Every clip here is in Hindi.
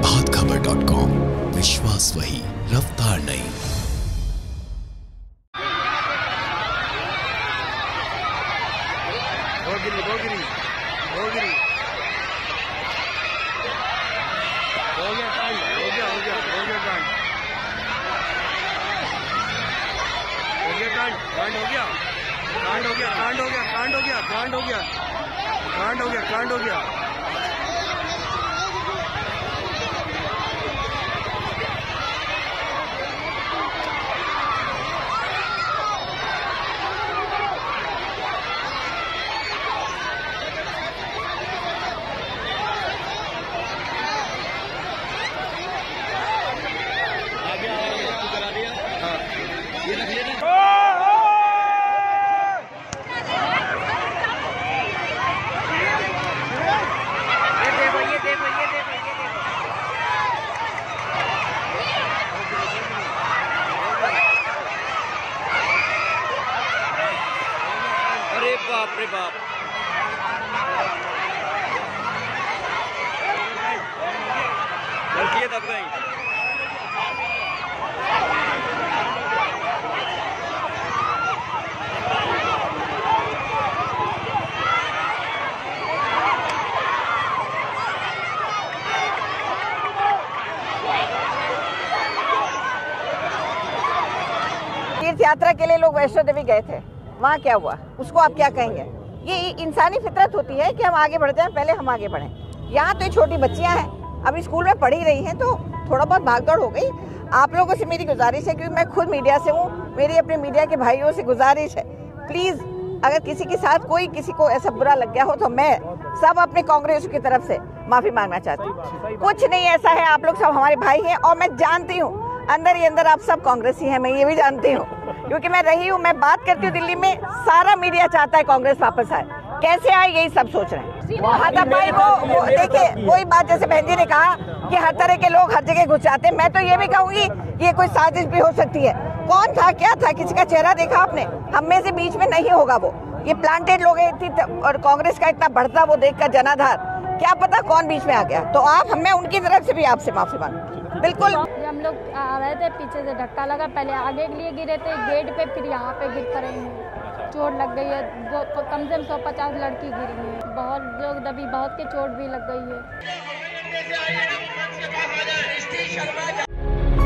प्रभात खबर डॉट कॉम विश्वास वही, रफ्तार नहीं। हो गया हो गया हो गया हो गया हो गया कांड हो गया। कांड हो गया, कांड हो गया, कांड हो गया, कांड हो गया। कांड हो गया, कांड हो गया। बाप रे बाप गलती दब गई तीर्थ यात्रा के लिए लोग वैष्णो देवी गए थे। वहाँ क्या हुआ? उसको आप क्या कहेंगे? ये इंसानी फितरत होती है कि हम आगे बढ़ जाएँ पहले हम आगे बढ़ें। यहाँ तो ये छोटी बच्चियाँ हैं। अभी स्कूल में पढ़ी रही हैं तो थोड़ा बहुत भागदौड़ हो गई। आप लोगों से मेरी गुजारिश है क्योंकि मैं खुद मीडिया से हूँ मेरी अपने मीडिया के भाइयों से गुजारिश है। प्लीज़ अगर किसी के साथ कोई किसी को ऐसा बुरा लग गया हो तो मैं सब अपने कांग्रेस की तरफ़ से माफ़ी मांगना चाहती हूँ। कुछ नहीं ऐसा है आप लोग सब हमारे भाई हैं और मैं जानती हूँ। अंदर ही अंदर आप सब कांग्रेसी हैं मैं ये भी जानती हूँ। क्योंकि मैं रही हूँ मैं बात करती हूँ दिल्ली में सारा मीडिया चाहता है कांग्रेस वापस आए। कैसे आए यही सब सोच रहे हैं। हाथापाई वो, वो देखिए वही बात जैसे बहन जी ने कहा कि हर तरह के लोग हर जगह घुस जाते हैं। मैं तो ये भी कहूँगी ये कोई साजिश भी हो सकती है। कौन था क्या था किसी का चेहरा देखा आपने? हम में से बीच में नहीं होगा वो। ये प्लांटेड लोग और कांग्रेस का इतना बढ़ता वो देखकर जनाधार। क्या पता कौन बीच में आ गया। तो आप हमें उनकी तरफ़ से भी आपसे माफ़ी मांग बिल्कुल। हम लोग आ रहे थे पीछे से धक्का लगा पहले आगे के लिए गिरे थे गेट पे फिर यहाँ पे गिर पड़े हैं। चोट लग गई है दो कम से कम सौ पचास लड़की गिरी है। बहुत लोग दबी बहुत के चोट भी लग गई है।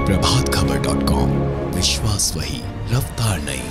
प्रभात खबर डॉट कॉम विश्वास वही रफ्तार नहीं